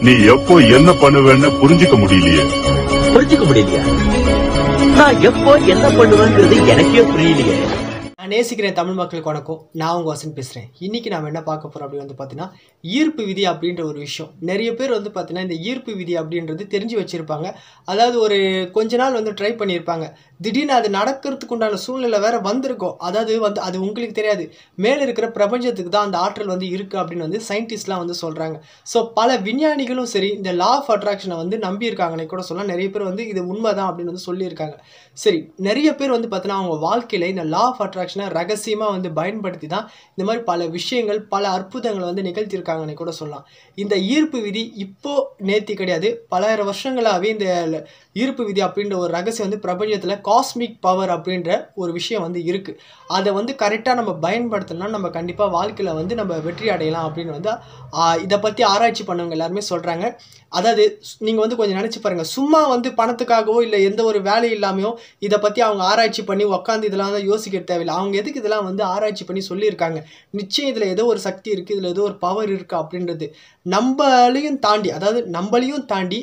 நீ எப்போ என்ன பண்ணுவேன்னு புரிஞ்சுக்க முடியலையே. புரிஞ்சுக்க முடியலையா? நான் எப்போ என்ன பண்ணுவேங்கிறது எனக்கே புரியலையே. நான் நேசிக்கிறேன் தமிழ் மக்களுக்கு வணக்கம். நான் உங்கள் வசன் பேசுகிறேன் இன்றைக்கி நாம் என்ன பார்க்க போகிறோம் அப்படின்னு வந்து பார்த்தீங்கன்னா ஈர்ப்பு விதி அப்படின்ற ஒரு விஷயம். நிறைய பேர் வந்து பார்த்தீங்கன்னா இந்த ஈர்ப்பு விதி அப்படின்றது தெரிஞ்சு வச்சுருப்பாங்க. அதாவது ஒரு கொஞ்ச நாள் வந்து ட்ரை பண்ணியிருப்பாங்க. திடீர்னு அது நடக்கிறதுக்கு உண்டான சூழ்நிலை வேறு வந்திருக்கும். அதாவது வந்து அது உங்களுக்கு தெரியாது. மேலே இருக்கிற பிரபஞ்சத்துக்கு தான் அந்த ஆற்றல் வந்து இருக்குது அப்படின்னு வந்து சயின்டிஸ்ட்லாம் வந்து சொல்கிறாங்க ஸோ பல விஞ்ஞானிகளும் சரி இந்த லா ஆஃப் அட்ராக்ஷனை வந்து நம்பியிருக்காங்கன்னே கூட சொல்லலாம். நிறைய பேர் வந்து இது உண்மைதான் அப்படின்னு வந்து சொல்லியிருக்காங்க. சரி நிறைய பேர் வந்து பார்த்தீங்கன்னா அவங்க வாழ்க்கையில் இந்த லா ஆஃப் அட்ராக்ஷன் ரகசியமாக வந்து பயன்படுத்தி தான் இந்த மாதிரி பல விஷயங்கள் பல அற்புதங்களை வந்து நிகழ்த்தியிருக்காங்கன்னு கூட சொல்லலாம். இந்த ஈர்ப்பு விதி இப்போது நேர்த்தி கிடையாது. பலாயிரம் வருஷங்களாகவே இந்த ஈர்ப்பு விதி அப்படின்ற ஒரு ரகசியம் வந்து பிரபஞ்சத்தில் காஸ்மிக் பவர் அப்படின்ற ஒரு விஷயம் வந்து இருக்குது அதை வந்து கரெக்டாக நம்ம பயன்படுத்தினா நம்ம கண்டிப்பாக வாழ்க்கையில் வந்து நம்ம வெற்றி அடையலாம் அப்படின்னு வந்து இதை பற்றி ஆராய்ச்சி பண்ணவங்க எல்லாருமே சொல்கிறாங்க அதாவது நீங்கள் வந்து கொஞ்சம் நினச்சி பாருங்கள் சும்மா வந்து பணத்துக்காகவோ இல்லை எந்த ஒரு வேலை இல்லாமையோ இதை பற்றி அவங்க ஆராய்ச்சி பண்ணி உட்காந்து இதெல்லாம் தான் யோசிக்க தேவையில்லை. அவங்க எதுக்கு இதெல்லாம் வந்து ஆராய்ச்சி பண்ணி சொல்லியிருக்காங்க? நிச்சயம் இதில் ஏதோ ஒரு சக்தி இருக்குது இதில் ஏதோ ஒரு பவர் இருக்குது அப்படின்றது நம்மளையும் தாண்டி அதாவது நம்மளையும் தாண்டி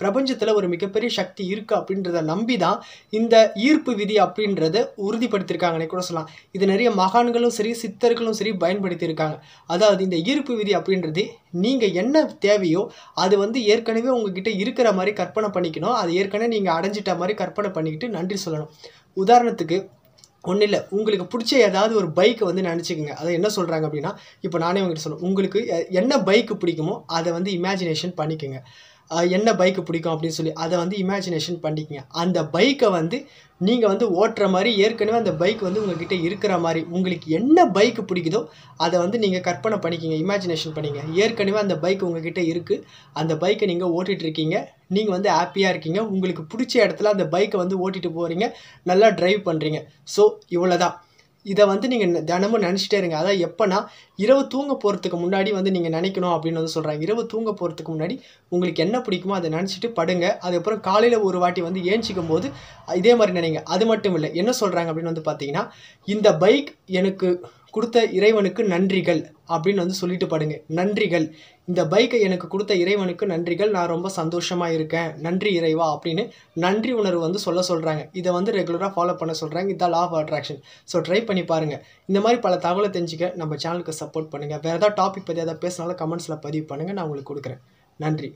பிரபஞ்சத்தில் ஒரு மிகப்பெரிய சக்தி இருக்குது அப்படின்றத நம்பி தான் இந்த ஈர்ப்பு விதி அப்படின்றத உறுதிப்படுத்தியிருக்காங்கன்னே கூட சொல்லலாம். இது நிறைய மகான்களும் சரி சித்தர்களும் சரி பயன்படுத்தியிருக்காங்க. அதாவது இந்த ஈர்ப்பு விதி அப்படின்றது நீங்கள் என்ன தேவையோ அது வந்து ஏற்கனவே உங்ககிட்ட இருக்கிற மாதிரி கற்பனை பண்ணிக்கணும். அது ஏற்கனவே நீங்கள் அடைஞ்சிட்ட மாதிரி கற்பனை பண்ணிக்கிட்டு நன்றி சொல்லணும். உதாரணத்துக்கு ஒன்றும் இல்லை உங்களுக்கு பிடிச்ச ஏதாவது ஒரு பைக்கை வந்து நினச்சிக்கோங்க. அதை என்ன சொல்கிறாங்க அப்படின்னா இப்போ நானே உங்கள்கிட்ட சொல்லுவேன் உங்களுக்கு என்ன பைக்கு பிடிக்குமோ அதை வந்து இமேஜினேஷன் பண்ணிக்கோங்க. என்ன பைக்கு பிடிக்கும் அப்படின்னு சொல்லி அதை வந்து இமேஜினேஷன் பண்ணிக்கங்க. அந்த பைக்கை வந்து நீங்கள் வந்து ஓட்டுற மாதிரி ஏற்கனவே அந்த பைக் வந்து உங்கள்கிட்ட இருக்கிற மாதிரி உங்களுக்கு என்ன பைக்கு பிடிக்குதோ அதை வந்து நீங்கள் கற்பனை பண்ணிக்கிங்க இமேஜினேஷன் பண்ணிங்க. ஏற்கனவே அந்த பைக் உங்ககிட்ட இருக்குது அந்த பைக்கை நீங்கள் ஓட்டிகிட்ருக்கீங்க நீங்கள் வந்து ஹாப்பியாக இருக்கீங்க. உங்களுக்கு பிடிச்ச இடத்துல அந்த பைக்கை வந்து ஓட்டிகிட்டு போகிறீங்க நல்லா ட்ரைவ் பண்ணுறீங்க ஸோ இவ்வளோதான் இதை வந்து நீங்கள் தினமும் நினச்சிட்டே இருங்க. அதாவது எப்போனா இரவு தூங்க போகிறதுக்கு முன்னாடி வந்து நீங்கள் நினைக்கணும் அப்படின்னு வந்து சொல்கிறாங்க இரவு தூங்க போகிறதுக்கு முன்னாடி உங்களுக்கு என்ன பிடிக்குமோ அதை நினச்சிட்டு படுங்க. அதுக்கப்புறம் காலையில் ஒரு வாட்டி வந்து ஏஞ்சிக்கும் போது இதே மாதிரி நினைங்க. அது மட்டும் இல்லை. என்ன சொல்கிறாங்க அப்படின்னு வந்து பார்த்தீங்கன்னா இந்த பைக் எனக்கு கொடுத்த இறைவனுக்கு நன்றிகள் அப்படின்னு வந்து சொல்லிட்டு பாடுங்க. நன்றிகள். இந்த பைக்கை எனக்கு கொடுத்த இறைவனுக்கு நன்றிகள். நான் ரொம்ப சந்தோஷமாக இருக்கேன். நன்றி இறைவா அப்படின்னு நன்றி உணர்வு வந்து சொல்ல சொல்கிறாங்க இதை வந்து ரெகுலராக ஃபாலோ பண்ண சொல்கிறாங்க இதான் law of attraction so try பண்ணி பாருங்கள் இந்த மாதிரி பல தகவலை தெரிஞ்சுக்க நம்ம சேனலுக்கு சப்போர்ட் பண்ணுங்கள் வேறு ஏதாவது டாபிக் பற்றி ஏதாவது பேசினாலும் கமெண்ட்ஸில் பதிவு பண்ணுங்கள் நான் உங்களுக்கு கொடுக்குறேன். நன்றி.